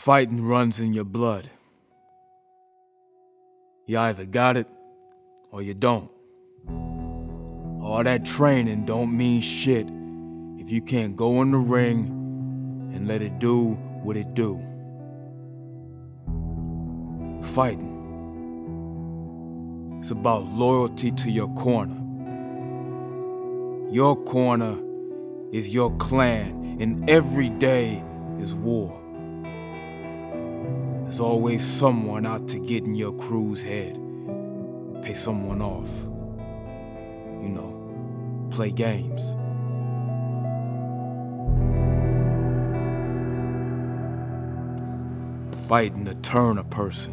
Fighting runs in your blood. You either got it or you don't. All that training don't mean shit if you can't go in the ring and let it do what it do. Fighting. It's about loyalty to your corner. Your corner is your clan, and every day is war. There's always someone out to get in your crew's head, pay someone off. You know, play games. Fighting to turn a person,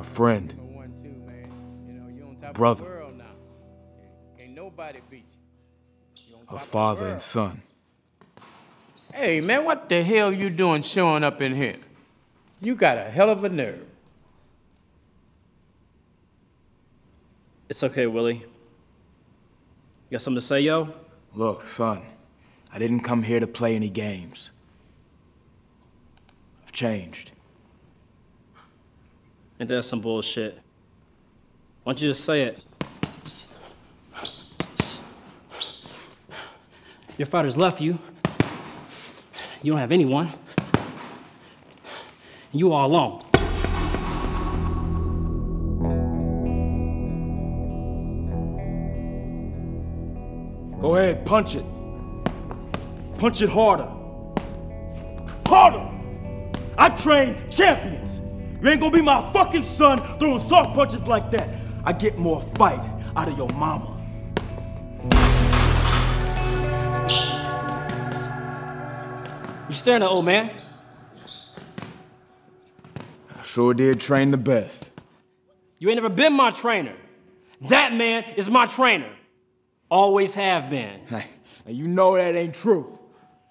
a friend, brother, a father and son. Hey, man, what the hell you doing showing up in here? You got a hell of a nerve. It's okay, Willie. You got something to say, yo? Look, son, I didn't come here to play any games. I've changed. And that's some bullshit? Why don't you just say it? Your father's left you. You don't have anyone. You are alone. Go ahead, punch it. Punch it harder. Harder! I train champions. You ain't gonna be my fucking son throwing soft punches like that. I get more fight out of your mama. You staring at old man? Sure did train the best. You ain't never been my trainer. That man is my trainer. Always have been. And you know that ain't true.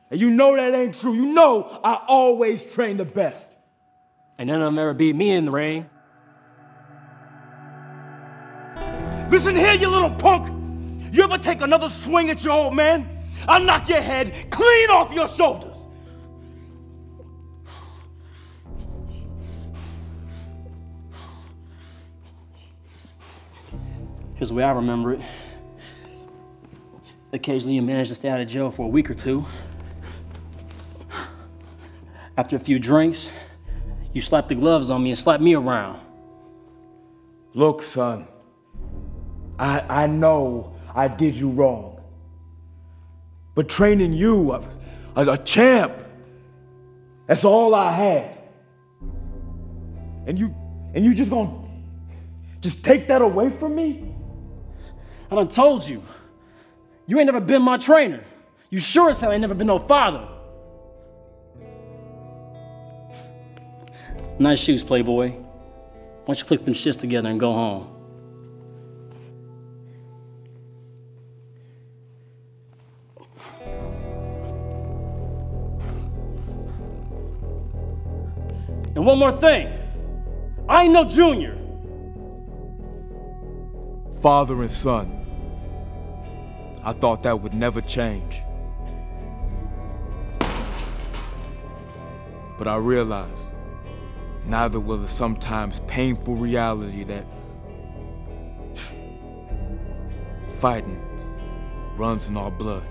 And you know that ain't true. You know I always train the best. And none of them ever beat me in the ring. Listen here, you little punk. You ever take another swing at your old man? I'll knock your head clean off your shoulders. Here's the way I remember it. Occasionally you manage to stay out of jail for a week or two. After a few drinks, you slap the gloves on me and slap me around. Look, son, I, I know I did you wrong. But training you, a, a, a champ, that's all I had. And you, and you just gonna just take that away from me? I done told you. You ain't never been my trainer. You sure as hell ain't never been no father. Nice shoes, Playboy. Why don't you click them shits together and go home? And one more thing. I ain't no junior. Father and son. I thought that would never change. But I realized neither will the sometimes painful reality that fighting runs in our blood.